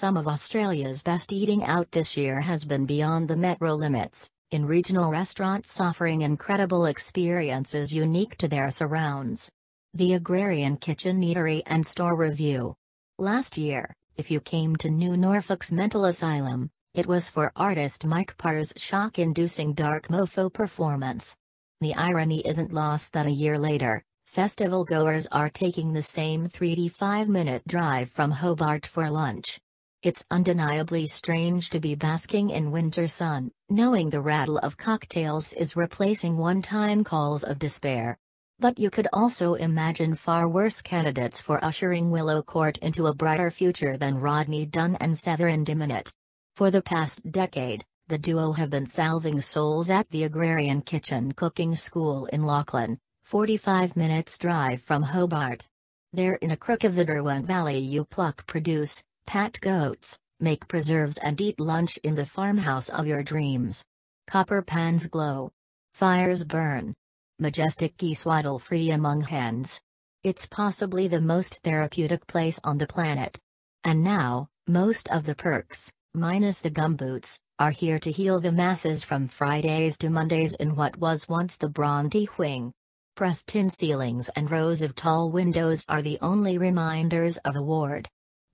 Some of Australia's best eating out this year has been beyond the metro limits, in regional restaurants offering incredible experiences unique to their surrounds. The Agrarian Kitchen Eatery and Store Review. Last year, if you came to New Norfolk's mental asylum, it was for artist Mike Parr's shock inducing dark mofo performance. The irony isn't lost that a year later, festival goers are taking the same 3D 5 minute drive from Hobart for lunch. It's undeniably strange to be basking in winter sun, knowing the rattle of cocktails is replacing one time calls of despair. But you could also imagine far worse candidates for ushering Willow Court into a brighter future than Rodney Dunn and Séverine Demanet. For the past decade, the duo have been salving souls at the Agrarian Kitchen Cooking School in Lachlan, 45 minutes drive from Hobart. There in a crook of the Derwent Valley you pluck produce, pat goats, make preserves and eat lunch in the farmhouse of your dreams. Copper pans glow. Fires burn, majestic geese waddle free among hens. It's possibly the most therapeutic place on the planet. And now, most of the perks, minus the gumboots, are here to heal the masses from Fridays to Mondays in what was once the Bronte Wing. Pressed tin ceilings and rows of tall windows are the only reminders of a ward.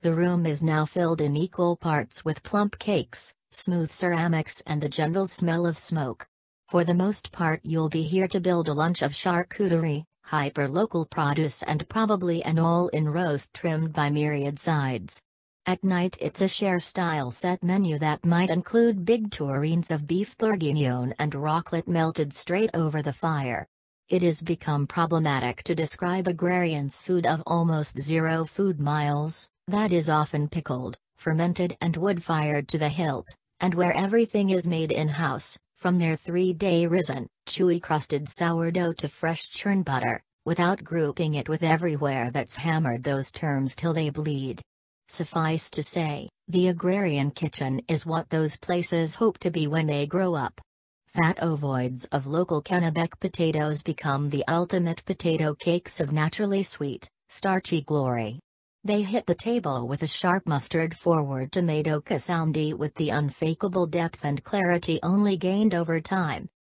The room is now filled in equal parts with plump cakes, smooth ceramics and the gentle smell of smoke. For the most part you'll be here to build a lunch of charcuterie, hyper-local produce and probably an all-in roast trimmed by myriad sides. At night it's a share-style set menu that might include big tureens of beef bourguignon and raclette melted straight over the fire. It has become problematic to describe agrarians' food of almost zero food miles, that is often pickled, fermented and wood-fired to the hilt, and where everything is made in-house, from their three-day risen, chewy-crusted sourdough to fresh churn butter, without grouping it with everywhere that's hammered those terms till they bleed. Suffice to say, the agrarian kitchen is what those places hope to be when they grow up. Fat ovoids of local Kennebec potatoes become the ultimate potato cakes of naturally sweet, starchy glory. They hit the table with a sharp mustard forward tomato kasundi with the unfakeable depth and clarity only gained over time.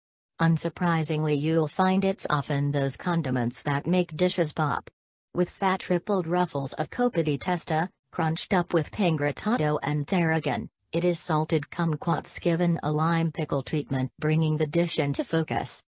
Unsurprisingly you'll find it's often those condiments that make dishes pop. With fat rippled ruffles of coppa di testa, crunched up with pangrattato and tarragon, it is salted kumquats given a lime pickle treatment bringing the dish into focus.